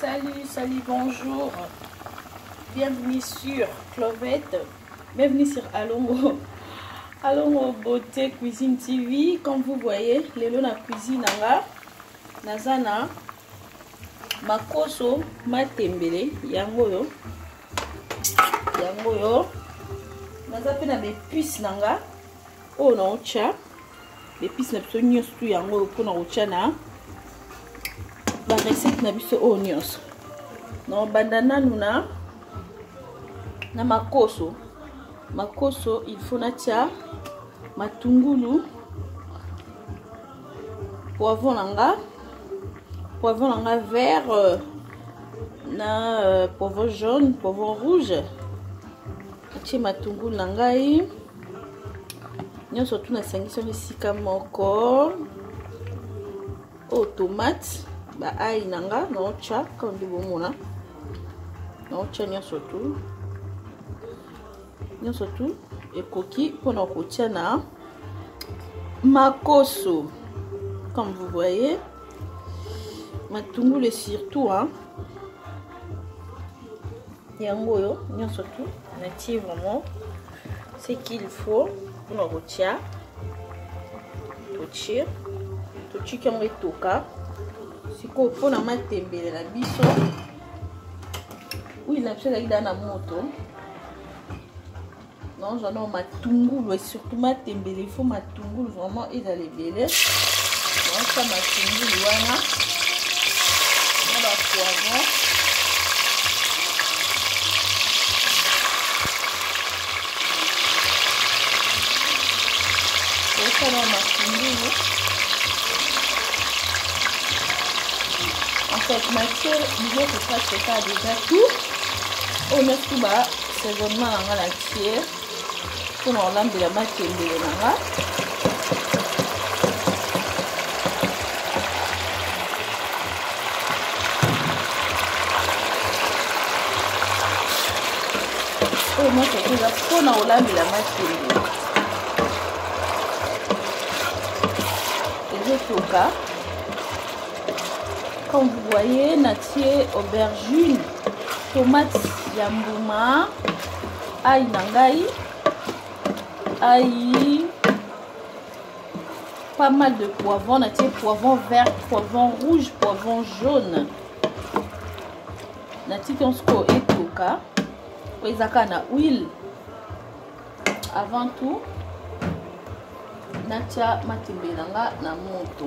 Salut, salut, bonjour. Bienvenue sur Clovette. Bienvenue sur Alongo. Alongo Beauté Cuisine TV. Comme vous voyez, lelo na cuisine nanga naza na makoso matembele yango oyo yango oyo naza mpe na baepice na nga oyo naotya baepice na biso nyonso tu yango oyo mpona kotya na barecette na biso oyo nyonso na obanda nanu na na makoso makoso il faut natya matungulu poivron na nga poivron na nga vert euh, na euh, poivron jaune poivron rouge Natie matungulu na ngai nyonso tu nasangisi yango esika moko oyo oh, tomate baai na nga naotya kaka nde bomona naotya nyonso tu nyonso tu ekoki mpona kotya na makoso comme vous voyez matungulu surtout hein yango oyo nyonso tu natie vraiment ce qu'il faut mpona kotia totie totiki yango etoka sikoyo mpona matembele na biso huile na biso ezalaki daa na moto naozwa nao matungulu e surtout matembele ifo matungulu vraiment ezala ebele naosa matungulu wana na bapoivron osa nao matungulu en fait matière biloko presque ka déjà tout oyo nyonso ba Seconnement na nga na tie mpo na kolambela matembele na nga oyo mwasi akoza mpo na kolambela matembele ezotoka quand vous voyez natie aubergine tomate ya mbuma ai na ngai ai pas mal de poivron natie poivron vert poivron rouge poivron jaune natiki yanso ko etoka po eza kaka na huile avant tout natya matembele na nga na moto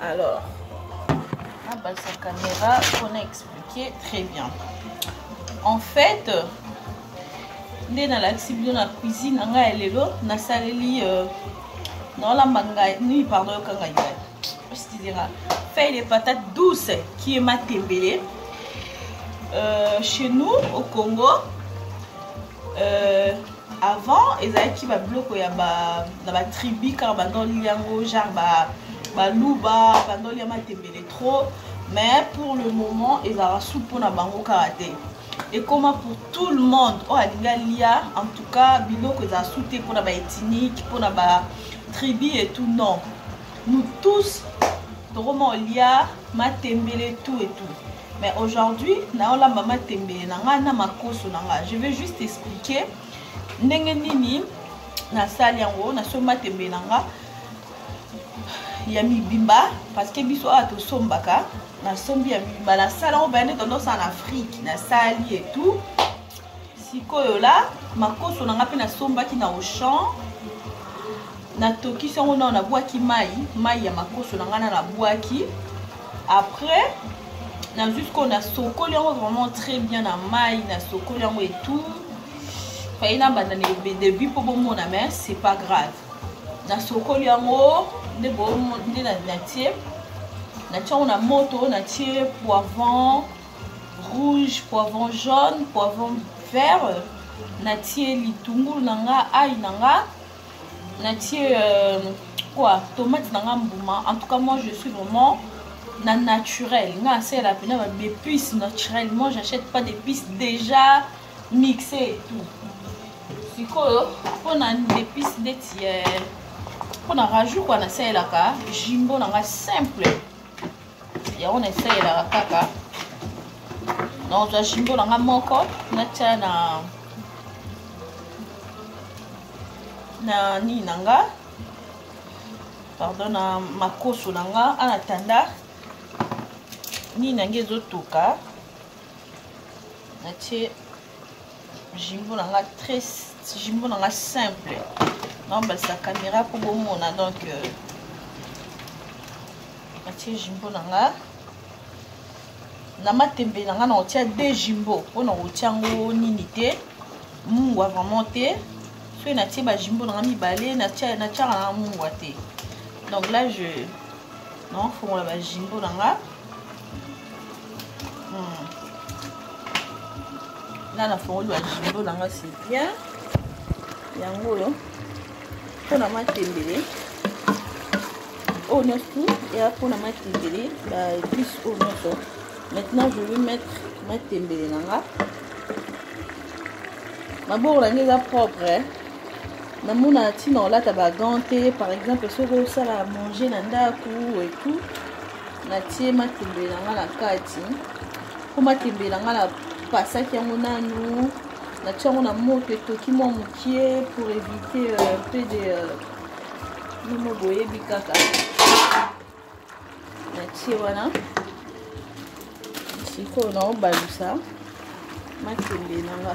alors nabalisa caméra mpona expliquer très bien en fait nde nalakisi bino na cuisine na ngai ya lelo nasaleli euh, naolamba ngai nini pardon yokanga ngai ositizera feuille de patate douce qui est matembele euh, chez nous au congo euh, avant ezalaki babiloko ya ba, na batribu kaka bandoli yango genre ba, baluba bandoli ya matembele trop mais pour le moment ezalaka su mpona bango kaka te ekoma pour tout le monde oyo oh, alingi alia en tout cas biloko ezala su te mpona baethnique mpona batribu et tout non nous tous tokoma olia matembele tout et tout Mais aujourd'hui, naola mama tembe na nga na makoso na nga. Je vais juste expliquer ndenge nini na sali yango na somba tembe na nga ya mibimba parce que biso awa tosombaka na sombi ya mibimba na sala yango baya nde tendance en Afrique na sali et tout sikoyo la makoso na nga mpe nasombaki na auchan natokisi yango nao nabwaki mai mai ya makoso na ngai na nabwaki après nazwi sikoyo nasokoli yango vraiment très bien na mai nasokoli yango etout faye nabanda na debut mpo bomona mais c'est pas grave nasokoli yango nde nde natie natie yango na moto natie poivant rouge poivron jaune poivron vert natie litungulu na nga ai na nga natie euh, quoi tomate na nga mbuma en tout cas moi je suis vraiment na naturel nga asala pena ba d'épices naturel moi j'achète pas d'épices déjà mixé et tout sikoyo mpo na d'épices ndeti euh, mpo na rajout kua nasalelaka jimbo na nga simple yango na esalelaka kaka nakozwa jimbo na nga moko natya na na nini na nga pardon na makoso na nga ana tanda nini na nge ezotuka natie jimbo na nga très jimbo na nga simple naobalisa caméra mpo bomona donc euh, natie jimbo na nga na matembe na nga na kotia de jimbo mpo na kotia yango nini te mungwa vraiment te soki natie bajimbo na nga mibale natiaka na nga mungwa te donc là je naofongola bajimbo na nga hmm. na nafongoli ba jimbo na nga c'est bien yango oyo mpo na matembele oyo nyonso eya mpo na matembele ba bis oyo nyonso maintenant je vais mettre matembele na nga maboko na nge eza propre eh? namona ntina olata bagan te par exemple soki osala mange na ndako etout natie matembele na nga na kati mpo matembele na nga na pasaki yango nanu natie yango na moto etoki mwa mokie pour éviter euh, un peu de euh, nomo boyebi kaka natie wana sikoyo naobalusa matembele na nga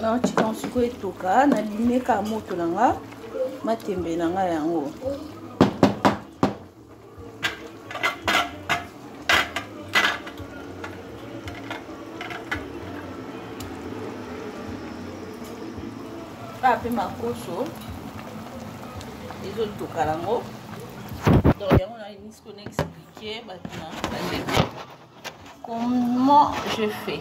naotika yango sikoyo etoka nalimeka moto na nga matembe na nga yango kaka mpe makoso ezotoka yango donc yango na explike bato na bandeko comment je fais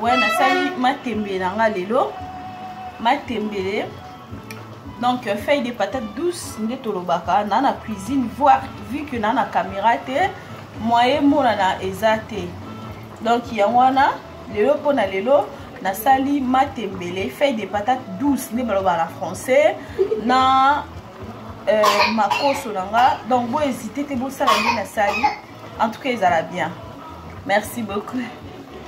ouais nasali matembele na nga lelo matembele donc euh, feuille de patate douce nde tolobaka na na cuisine voir vu que na na caméra te moyen emonana eza te donc yango wana lelo mpo na lelo nasali matembele feuille de patate douce nde balobaka na français na euh, makoso na nga donc bo hésite te bosala nde nasali en tout cas ezala bien merci beaucoup